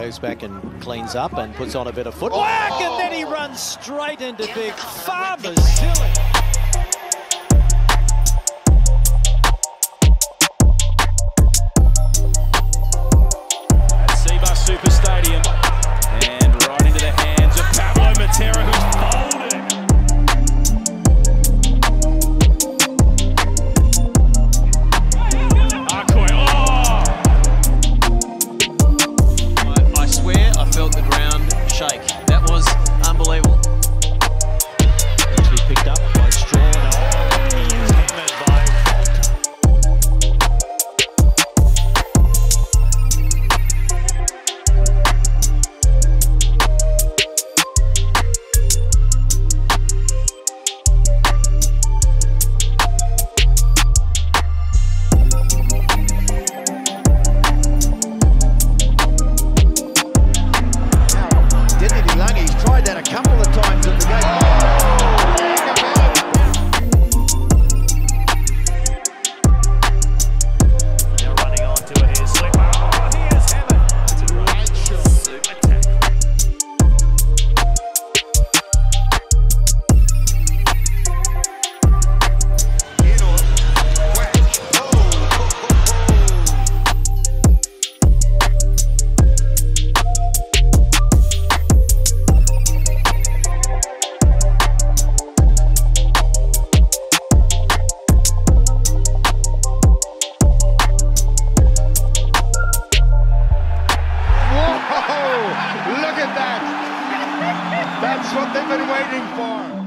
Goes back and cleans up and puts on a bit of footwork, and then he runs straight into big Farmers Silly. Felt the ground shake. That was unbelievable. That's what they've been waiting for.